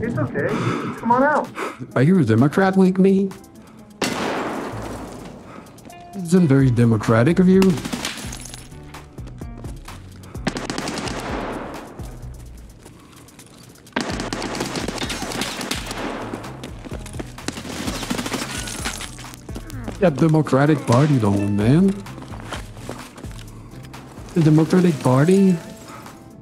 It's okay. Come on out. Are you a Democrat like me? Isn't very democratic of you. That Democratic Party though, man. The Democratic Party